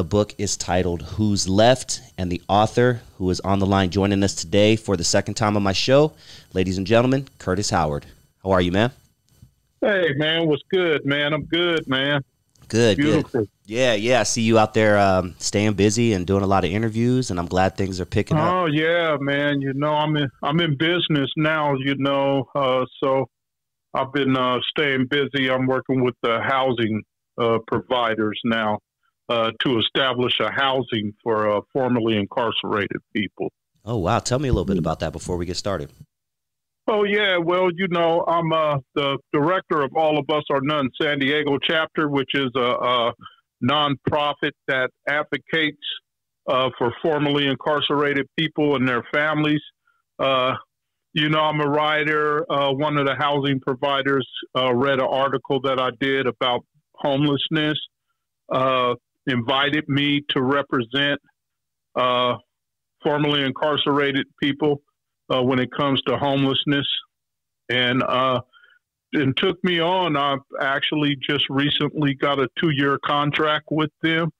The book is titled Who's Left, and the author who is on the line joining us today for the second time on my show, ladies and gentlemen, Curtis Howard. How are you, man? Hey, man, what's good, man? I'm good, man. Good, Beautiful. good. Yeah, yeah. I see you out there um, staying busy and doing a lot of interviews, and I'm glad things are picking up. Oh yeah, man. You know, I'm in I'm in business now. You know, uh, so I've been uh, staying busy. I'm working with the housing uh, providers now uh, to establish a housing for uh, formerly incarcerated people. Oh wow! Tell me a little bit about that before we get started. Oh yeah, well, you know, I'm uh, the director of All of Us or None San Diego chapter, which is a, a nonprofit that advocates uh, for formerly incarcerated people and their families. Uh, you know, I'm a writer. Uh, one of the housing providers uh, read an article that I did about homelessness, uh, invited me to represent uh, formerly incarcerated people uh, when it comes to homelessness, and uh, and took me on. I've actually just recently got a two year contract with them,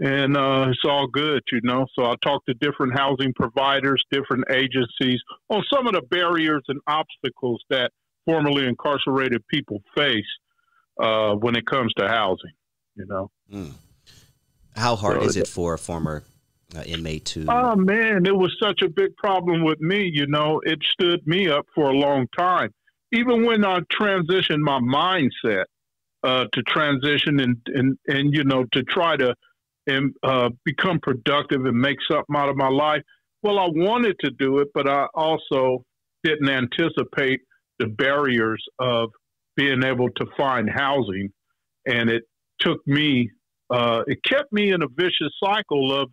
and uh, it's all good, you know. So I talked to different housing providers, different agencies on some of the barriers and obstacles that formerly incarcerated people face uh, when it comes to housing. You know. Mm. How hard so, is it for a former uh, inmate to? Oh man, it was such a big problem with me. You know, it stood me up for a long time. Even when I transitioned my mindset uh, to transition and, and and you know to try to and uh, become productive and make something out of my life. Well, I wanted to do it, but I also didn't anticipate the barriers of being able to find housing, and it took me. Uh, it kept me in a vicious cycle of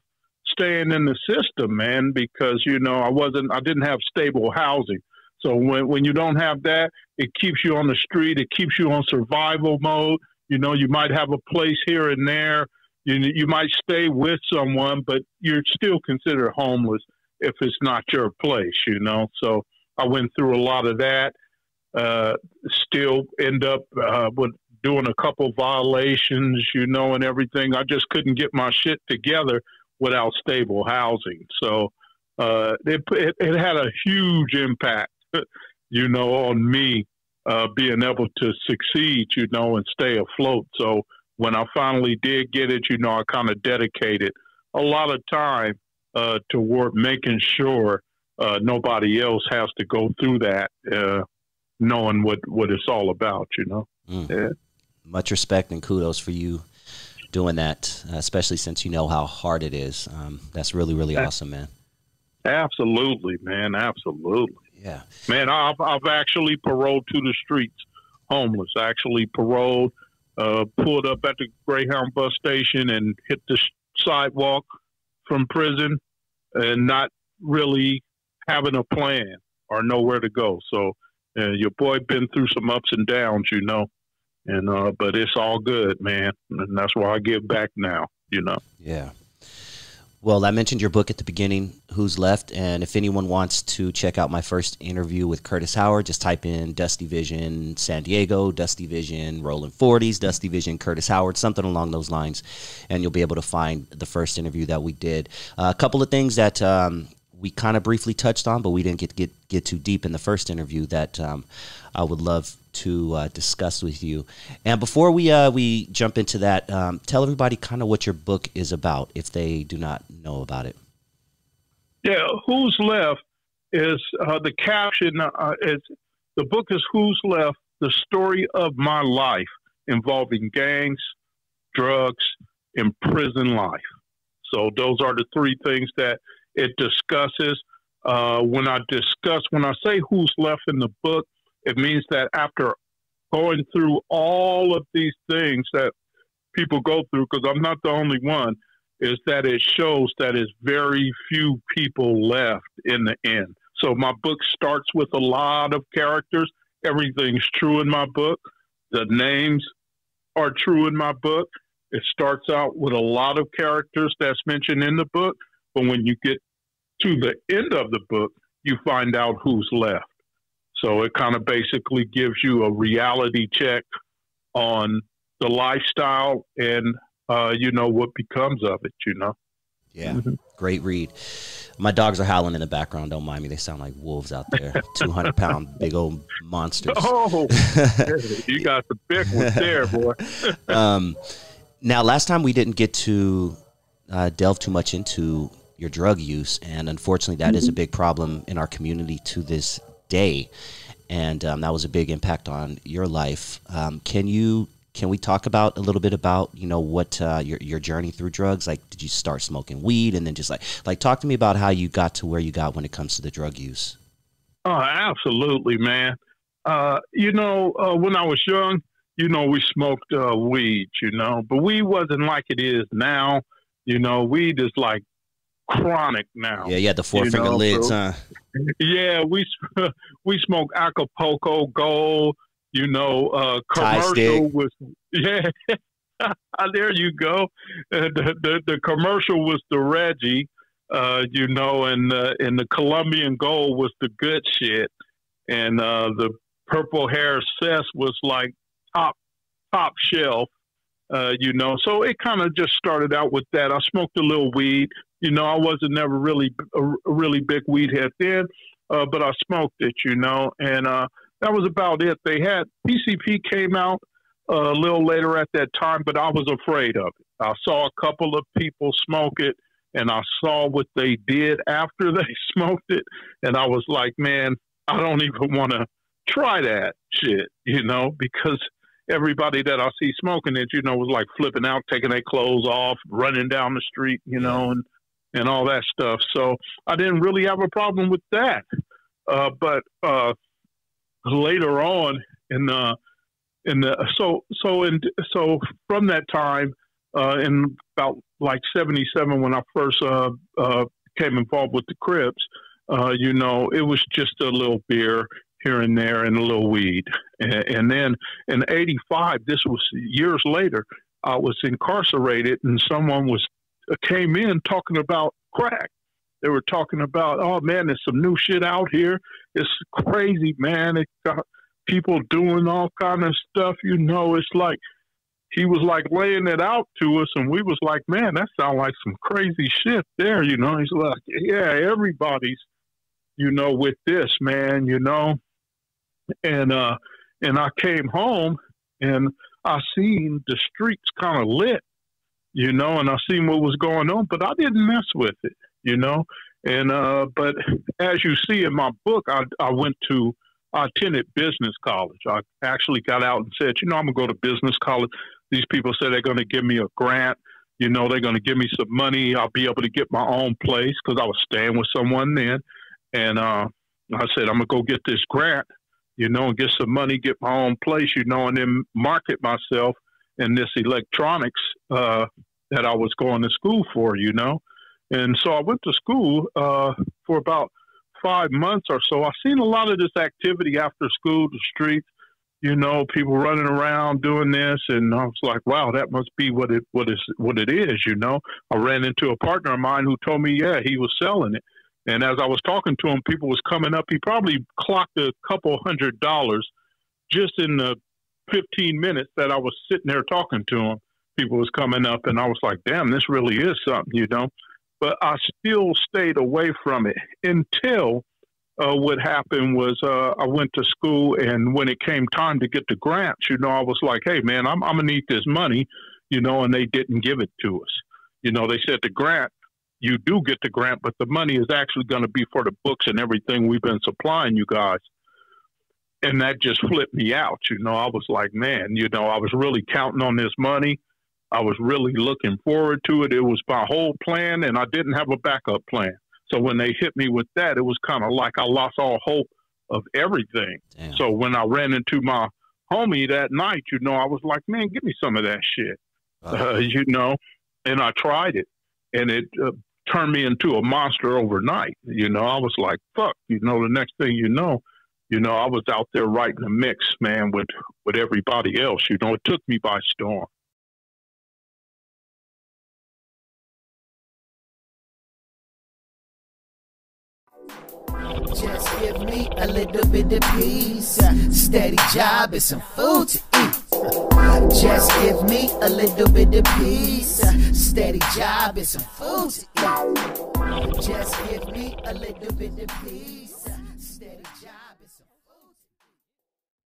staying in the system, man, because you know I wasn't, I didn't have stable housing. So when when you don't have that, it keeps you on the street. It keeps you on survival mode. You know, you might have a place here and there. You you might stay with someone, but you're still considered homeless if it's not your place. You know, so I went through a lot of that. Uh, still end up uh, with doing a couple violations, you know, and everything. I just couldn't get my shit together without stable housing. So uh, it, it, it, had a huge impact, you know, on me uh, being able to succeed, you know, and stay afloat. So when I finally did get it, you know, I kind of dedicated a lot of time uh, toward making sure uh, nobody else has to go through that, uh, knowing what, what it's all about, you know. Mm. Yeah. Much respect and kudos for you doing that, especially since you know how hard it is. Um, that's really, really awesome, man. Absolutely, man. Absolutely. Yeah. Man, I've, I've actually paroled to the streets, homeless. Actually paroled, uh, pulled up at the Greyhound bus station and hit the sidewalk from prison and not really having a plan or nowhere to go. So uh, your boy been through some ups and downs, you know and uh, but it's all good, man, and that's why I give back now. You know. Yeah. Well, I mentioned your book at the beginning, Who's Left? And if anyone wants to check out my first interview with Curtis Howard, just type in Dusty Vision San Diego, Dusty Vision Rolling 40s, Dusty Vision Curtis Howard, something along those lines, and you'll be able to find the first interview that we did. Uh, a couple of things that um, we kind of briefly touched on, but we didn't get, get, get too deep in the first interview that um, I would love to uh, discuss with you. And before we uh, we jump into that, um, tell everybody kind of what your book is about if they do not know about it. Yeah, who's left is uh, the caption uh, is the book is who's left the story of my life involving gangs, drugs, and prison life. So those are the three things that it discusses. Uh, when I discuss, when I say who's left in the book, it means that after going through all of these things that people go through, because I'm not the only one, is that it shows that it's very few people left in the end. So my book starts with a lot of characters. Everything's true in my book. The names are true in my book. It starts out with a lot of characters that's mentioned in the book, when you get to the end of the book, you find out who's left. So it kind of basically gives you a reality check on the lifestyle and uh, you know, what becomes of it, you know. Yeah, mm-hmm. great read. My dogs are howling in the background. Don't mind me; they sound like wolves out there. Two hundred pound, big old monsters. Oh, you got the big ones there, boy. um, now, last time we didn't get to uh, delve too much into your drug use, and unfortunately, that mm-hmm. is a mm-hmm. big problem in our community to this day. And um, that was a big impact on your life. Um, can you can we talk about a little bit about you know what uh, your your journey through drugs? Like, did you start smoking weed, and then just like like talk to me about how you got to where you got when it comes to the drug use? Oh, absolutely, man. Uh, you know, uh, when I was young, you know, we smoked uh, weed, you know, but weed wasn't like it is now. You know, weed is like chronic now. Yeah, yeah, the four finger know? lids, so, huh? Yeah, we we smoke Acapulco Gold you know, uh, commercial was yeah. there you go. Uh, the, the, the commercial was the Reggie, uh, you know, and uh, and the Colombian Gold was the good shit, and uh, the purple hair cess was like top top shelf, uh, you know. So it kind of just started out with that. I smoked a little weed, you know. I wasn't never really a, really big weed head then, uh, but I smoked it, you know, and uh, that was about it. They had PCP came out uh, a little later at that time, but I was afraid of it. I saw a couple of people smoke it, and I saw what they did after they smoked it, and I was like, man, I don't even want to try that shit, you know, because everybody that I see smoking it, you know, was like flipping out, taking their clothes off, running down the street, you know, and and all that stuff. So I didn't really have a problem with that. Uh, but uh, later on in the in the so so in so from that time uh, in about like seventy seven when I first uh, uh, came involved with the Crips, you know, it was just a little beer here and there and a little weed, and, and then in eighty five, this was years later, I was incarcerated and someone was came in talking about crack they were talking about, oh man, there's some new shit out here. It's crazy, man. It got people doing all kind of stuff. You know, it's like he was like laying it out to us, and we was like, man, that sounds like some crazy shit there. You know, he's like, yeah, everybody's, you know, with this man. You know, and uh, and I came home and I seen the streets kind of lit, you know, and I seen what was going on, but I didn't mess with it you know. And uh, but as you see in my book, I, I went to I attended business college. I actually got out and said, you know, I'm gonna go to business college. These people said they're gonna give me a grant. You know, they're gonna give me some money. I'll be able to get my own place because I was staying with someone then. And uh, I said, I'm gonna go get this grant. You know, and get some money, get my own place. You know, and then market myself in this electronics uh, that I was going to school for. You know, and so I went to school uh, for about five months or so. I've seen a lot of this activity after school, the streets, you know, people running around doing this, and I was like, wow, that must be what it what is what it is. You know, I ran into a partner of mine who told me, yeah, he was selling it. And as I was talking to him, people was coming up. He probably clocked a couple hundred dollars just in the 15 minutes that I was sitting there talking to him. People was coming up, and I was like, damn, this really is something, you know but I still stayed away from it until uh, what happened was uh, I went to school, and when it came time to get the grants, you know, I was like, "Hey, man, I'm, I'm gonna need this money," you know, and they didn't give it to us. You know, they said the grant, you do get the grant, but the money is actually going to be for the books and everything we've been supplying you guys. And that just flipped me out. You know, I was like, man, you know, I was really counting on this money I was really looking forward to it. It was my whole plan, and I didn't have a backup plan. So when they hit me with that, it was kind of like I lost all hope of everything. Damn. So when I ran into my homie that night, you know, I was like, man, give me some of that shit, uh, you know, and I tried it, and it uh, turned me into a monster overnight. You know, I was like, fuck, you know, the next thing you know, you know, I was out there writing a mix, man, with with everybody else. You know, it took me by storm. Just give me a little bit of peace. Steady job and some food to eat. Just give me a little bit of peace, steady job and some food to eat. Just give me a little bit of peace,